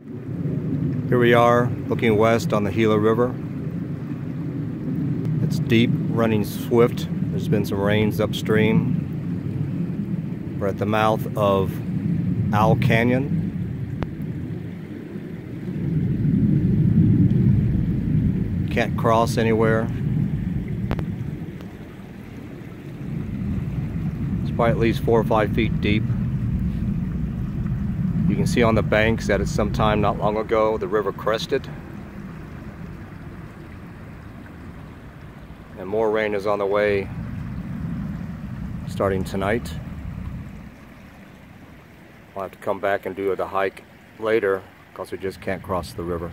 Here we are looking west on the Gila River. It's deep, running swift. There's been some rains upstream. We're at the mouth of Owl Canyon. Can't cross anywhere. It's probably at least four or five feet deep. You can see on the banks that at some time not long ago the river crested. And more rain is on the way starting tonight. I'll have to come back and do the hike later because we just can't cross the river.